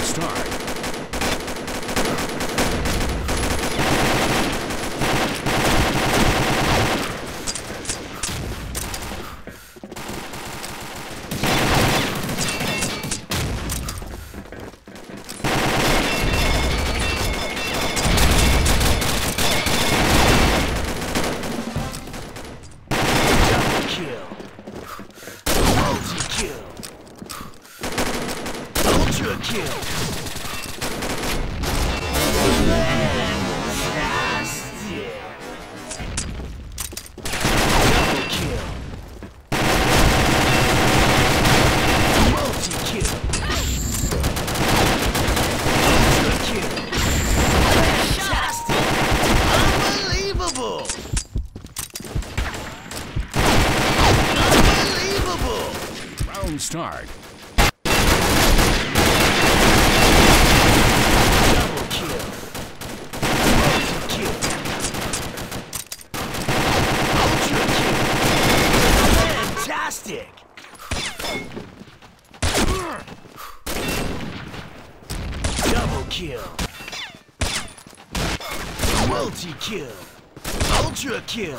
Start. Double kill. Multi-kill. Ultra kill. Fantastic. Double kill. Multi-kill. Ultra kill. Fantastic. Unbelievable. Unbelievable. Round start. Double kill. Multi-kill. Ultra kill. Fantastic. Double kill. Multi-kill. Ultra kill.